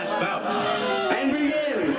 And begin!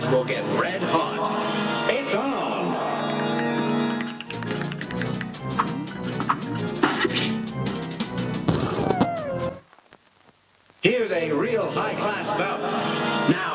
Match will get red hot. It's on. Here's a real high-class bout. Now